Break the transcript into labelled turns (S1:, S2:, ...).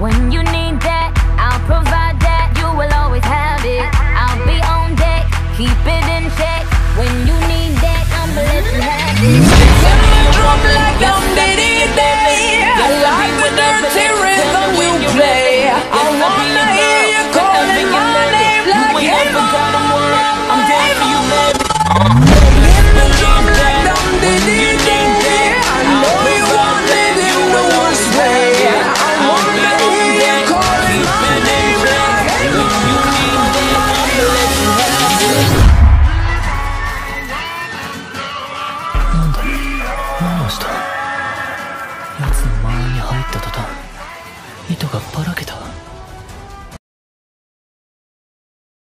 S1: When you need that, I'll provide that. You will always have it. I'll be on deck, keep it in check. When you need that, I'ma let you have it.
S2: 奴の間合いに入った途端糸がばらけた。